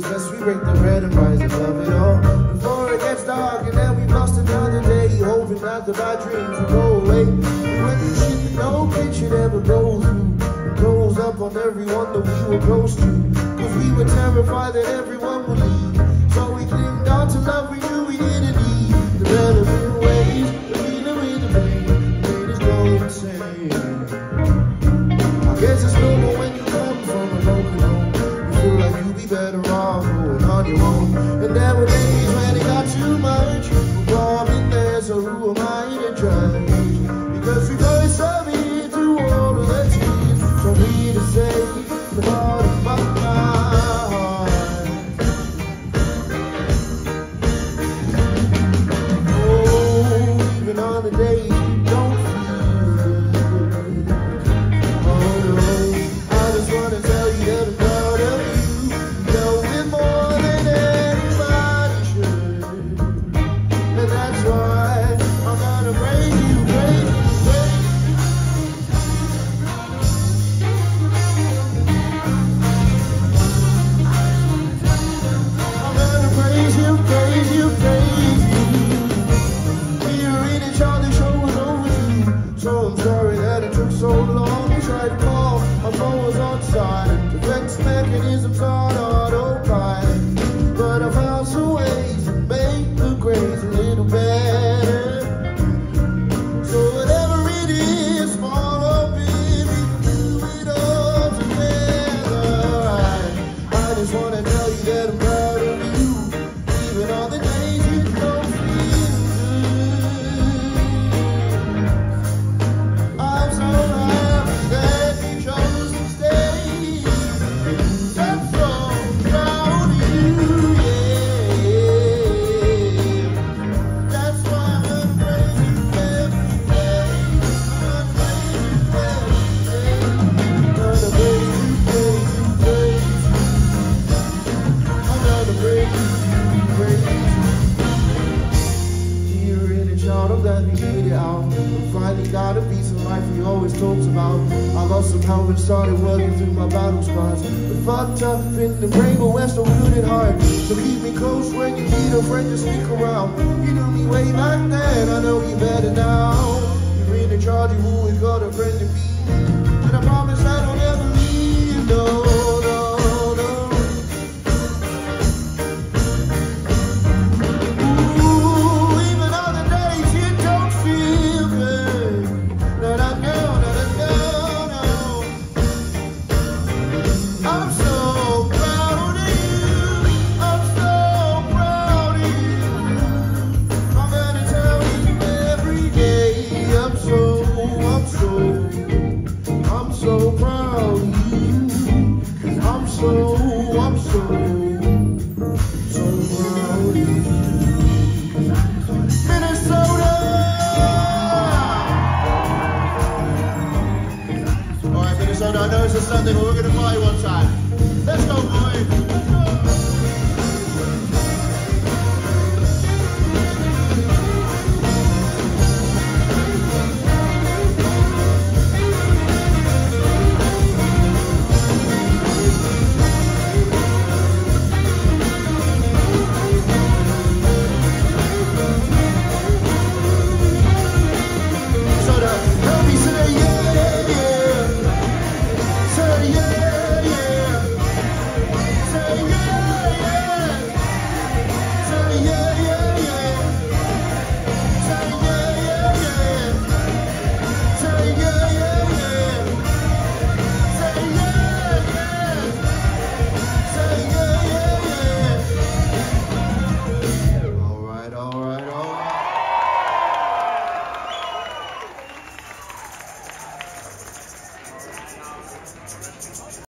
focus, let's rewrite the red and rise above it all. Before it gets dark and then we've lost another day, hoping after our dreams will go away. When you shit that no picture ever goes through, it goes up on everyone that we were close to. Cause we were terrified that everyone would leave. うい beats in life he always talks about. I lost some power and started working through my battle scars. But fucked up in the brain, but we're still good hard. So keep me close when you need a friend to stick around. You knew me way back then, I know you better now. You're in charge, you always got a friend to be. And I promise I'm so, I'm so proud of you. I'm so, I'm so, so proud of you. Minnesota! Alright, Minnesota, I know this is Sunday, but we're gonna play one time. Let's go, boys! Let's go!